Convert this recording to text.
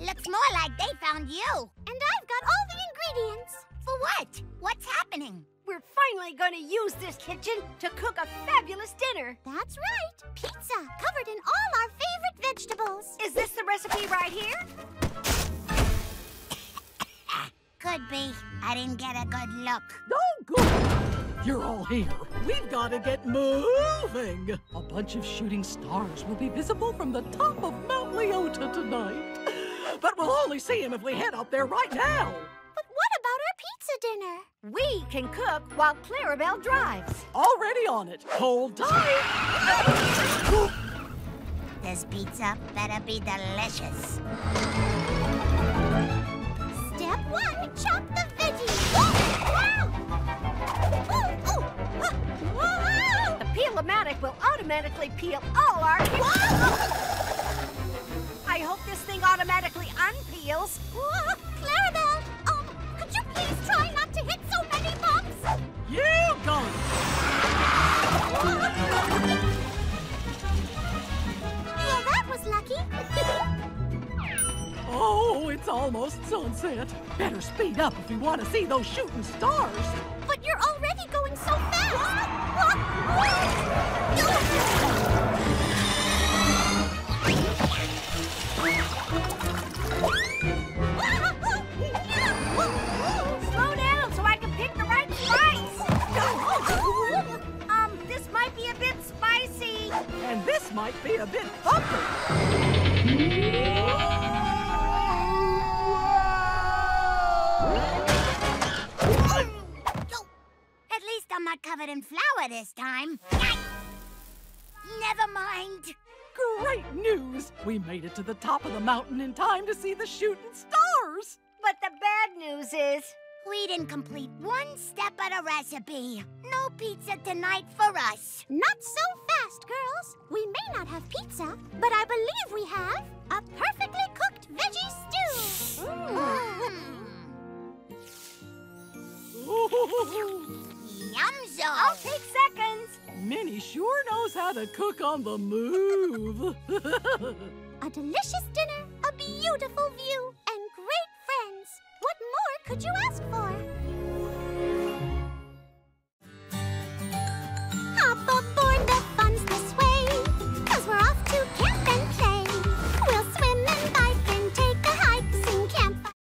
Looks more like they found you. And I've got all the ingredients. For what? What's happening? We're finally gonna use this kitchen to cook a fabulous dinner. That's right. Pizza covered in all our favorite vegetables. Is this the recipe right here? Could be. I didn't get a good look. No oh, good. You're all here. We've got to get moving. A bunch of shooting stars will be visible from the top of Mount Leota tonight. But we'll only see him if we head up there right now. But what about our pizza dinner? We can cook while Clarabelle drives. Already on it. Hold tight. This pizza better be delicious. Step one, chop the veggies. The peel-o-matic will automatically peel all our I hope this thing automatically unpeels. Clarabelle, um, could you please try not to hit so many bumps? You it. Well, that was lucky. Oh, it's almost sunset. Better speed up if we want to see those shooting stars. but you're already going so fast. Slow down so I can pick the right spice. um, this might be a bit spicy. And this might be a bit. At least I'm not covered in flour this time. Never mind. Great news! We made it to the top of the mountain in time to see the shooting stars. But the bad news is, We didn't complete one step of the recipe. No pizza tonight for us. Not so fast, girls. We may not have pizza, but I believe we have a perfectly cooked veggie stew. Yumzo. I'll take seconds. Minnie sure knows how to cook on the move. A delicious dinner, a beautiful view, and great friends. What more could you ask for?